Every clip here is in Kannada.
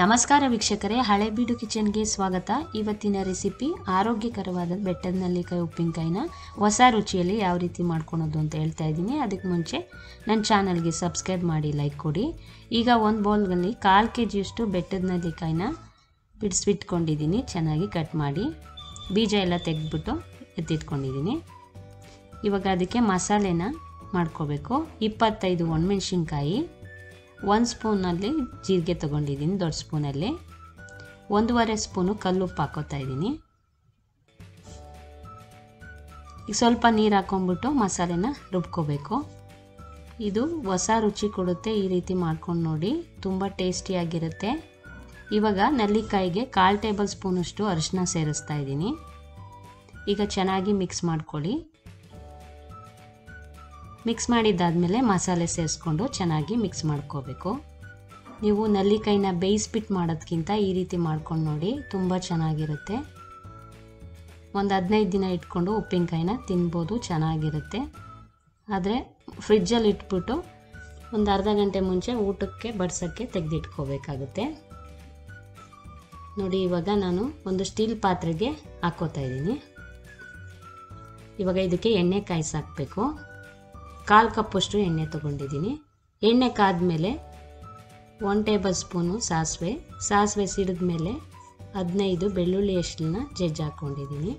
ನಮಸ್ಕಾರ ವೀಕ್ಷಕರೇ, ಹಳೆಬೀಡು ಕಿಚನ್ಗೆ ಸ್ವಾಗತ. ಇವತ್ತಿನ ರೆಸಿಪಿ ಆರೋಗ್ಯಕರವಾದ ಬೆಟ್ಟದ ನೆಲ್ಲಿಕಾಯಿ ಉಪ್ಪಿನಕಾಯಿನ ಹೊಸ ರುಚಿಯಲ್ಲಿ ಯಾವ ರೀತಿ ಮಾಡ್ಕೊಳೋದು ಅಂತ ಹೇಳ್ತಾ ಇದ್ದೀನಿ. ಅದಕ್ಕೆ ಮುಂಚೆ ನನ್ನ ಚಾನಲ್ಗೆ ಸಬ್ಸ್ಕ್ರೈಬ್ ಮಾಡಿ, ಲೈಕ್ ಕೊಡಿ. ಈಗ ಒಂದು ಬೌಲ್ನಲ್ಲಿ ಕಾಲು ಕೆ ಜಿಯಷ್ಟು ಬೆಟ್ಟದ ನೆಲ್ಲಿಕಾಯಿನ ಬಿಡಿಸ್ಬಿಟ್ಕೊಂಡಿದ್ದೀನಿ. ಚೆನ್ನಾಗಿ ಕಟ್ ಮಾಡಿ ಬೀಜ ಎಲ್ಲ ತೆಗೆದ್ಬಿಟ್ಟು ಎತ್ತಿಟ್ಕೊಂಡಿದ್ದೀನಿ. ಇವಾಗ ಅದಕ್ಕೆ ಮಸಾಲೆನ ಮಾಡ್ಕೋಬೇಕು. ಇಪ್ಪತ್ತೈದು ಒಣಮೆಣ್ಸಿನ್ಕಾಯಿ ಒಂದು ಸ್ಪೂನಲ್ಲಿ ಜೀರಿಗೆ ತೊಗೊಂಡಿದ್ದೀನಿ, ದೊಡ್ಡ ಸ್ಪೂನಲ್ಲಿ. ಒಂದೂವರೆ ಸ್ಪೂನು ಕಲ್ಲುಪ್ಪು ಹಾಕೋತಾ ಇದ್ದೀನಿ. ಈಗ ಸ್ವಲ್ಪ ನೀರು ಹಾಕ್ಕೊಂಬಿಟ್ಟು ಮಸಾಲೆನ ರುಬ್ಕೋಬೇಕು. ಇದು ಹೊಸ ರುಚಿ ಕೊಡುತ್ತೆ, ಈ ರೀತಿ ಮಾಡ್ಕೊಂಡು ನೋಡಿ. ತುಂಬ ಟೇಸ್ಟಿಯಾಗಿರುತ್ತೆ ಇವಾಗ ನೆಲ್ಲಿಕಾಯಿಗೆ ಕಾಲು ಟೇಬಲ್ ಸ್ಪೂನಷ್ಟು ಅರಿಶಿನ ಸೇರಿಸ್ತಾ ಇದ್ದೀನಿ. ಈಗ ಚೆನ್ನಾಗಿ ಮಿಕ್ಸ್ ಮಾಡ್ಕೊಳ್ಳಿ. ಮಿಕ್ಸ್ ಮಾಡಿದ್ದಾದಮೇಲೆ ಮಸಾಲೆ ಸೇರಿಸ್ಕೊಂಡು ಚೆನ್ನಾಗಿ ಮಿಕ್ಸ್ ಮಾಡ್ಕೋಬೇಕು. ನೀವು ನಲ್ಲಿಕಾಯಿನ ಬೇಯಿಸ್ಬಿಟ್ಟು ಮಾಡೋದಕ್ಕಿಂತ ಈ ರೀತಿ ಮಾಡ್ಕೊಂಡು ನೋಡಿ ತುಂಬ ಚೆನ್ನಾಗಿರುತ್ತೆ. ಒಂದು ಹದಿನೈದು ದಿನ ಇಟ್ಕೊಂಡು ಉಪ್ಪಿನಕಾಯಿನ ತಿನ್ಬೋದು, ಚೆನ್ನಾಗಿರುತ್ತೆ. ಆದರೆ ಫ್ರಿಜ್ಜಲ್ಲಿ ಇಟ್ಬಿಟ್ಟು ಒಂದು ಅರ್ಧ ಗಂಟೆ ಮುಂಚೆ ಊಟಕ್ಕೆ ಬಡ್ಸೋಕ್ಕೆ ತೆಗೆದಿಟ್ಕೋಬೇಕಾಗುತ್ತೆ. ನೋಡಿ, ಇವಾಗ ನಾನು ಒಂದು ಸ್ಟೀಲ್ ಪಾತ್ರೆಗೆ ಹಾಕೋತಾ ಇದ್ದೀನಿ. ಇವಾಗ ಇದಕ್ಕೆ ಎಣ್ಣೆ ಕಾಯಿಸಾಕಬೇಕು. ಕಾಲು ಕಪ್ಪಷ್ಟು ಎಣ್ಣೆ ತೊಗೊಂಡಿದ್ದೀನಿ. ಎಣ್ಣೆ ಕಾದ್ಮೇಲೆ ಒನ್ ಟೇಬಲ್ ಸ್ಪೂನು ಸಾಸಿವೆ. ಸಾಸಿವೆ ಸಿಡಿದ ಮೇಲೆ ಹದಿನೈದು ಬೆಳ್ಳುಳ್ಳಿ ಎಷ್ಟನ್ನ ಜಜ್ಜಿ ಹಾಕ್ಕೊಂಡಿದ್ದೀನಿ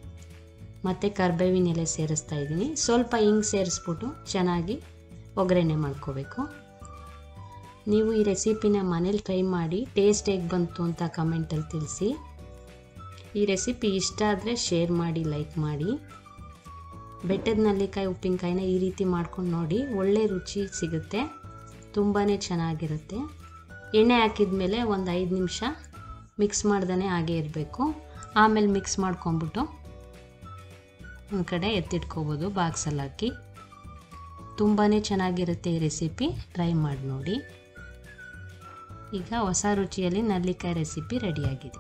ಮತ್ತು ಕರ್ಬೇವಿನ ಎಲೆ ಸೇರಿಸ್ತಾ ಇದ್ದೀನಿ. ಸ್ವಲ್ಪ ಹಿಂಗೆ ಸೇರಿಸ್ಬಿಟ್ಟು ಚೆನ್ನಾಗಿ ಒಗ್ಗರಣೆ ಮಾಡ್ಕೋಬೇಕು. ನೀವು ಈ ರೆಸಿಪಿನ ಮನೇಲಿ ಟ್ರೈ ಮಾಡಿ, ಟೇಸ್ಟ್ ಹೇಗೆ ಬಂತು ಅಂತ ಕಮೆಂಟಲ್ಲಿ ತಿಳಿಸಿ. ಈ ರೆಸಿಪಿ ಇಷ್ಟ ಆದರೆ ಶೇರ್ ಮಾಡಿ, ಲೈಕ್ ಮಾಡಿ. ಬೆಟ್ಟದ ನಲ್ಲಿಕಾಯಿ ಉಪ್ಪಿನಕಾಯಿನ ಈ ರೀತಿ ಮಾಡ್ಕೊಂಡು ನೋಡಿ ಒಳ್ಳೆ ರುಚಿ ಸಿಗುತ್ತೆ. ತುಂಬಾ ಚೆನ್ನಾಗಿರುತ್ತೆ. ಎಣ್ಣೆ ಹಾಕಿದ ಮೇಲೆ ಒಂದು ಐದು ನಿಮಿಷ ಮಿಕ್ಸ್ ಮಾಡ್ದೇ ಹಾಗೆ ಇರಬೇಕು. ಆಮೇಲೆ ಮಿಕ್ಸ್ ಮಾಡ್ಕೊಂಬಿಟ್ಟು ಒಂದು ಕಡೆ ಎತ್ತಿಟ್ಕೋಬೋದು ಬಾಕ್ಸಲ್ಲಿ ಹಾಕಿ. ತುಂಬಾ ಚೆನ್ನಾಗಿರುತ್ತೆ ಈ ರೆಸಿಪಿ. ಟ್ರೈ ಮಾಡಿ ನೋಡಿ ಈಗ ಹೊಸ ರುಚಿಯಲ್ಲಿ ನಲ್ಲಿಕಾಯಿ ರೆಸಿಪಿ ರೆಡಿಯಾಗಿದೆ.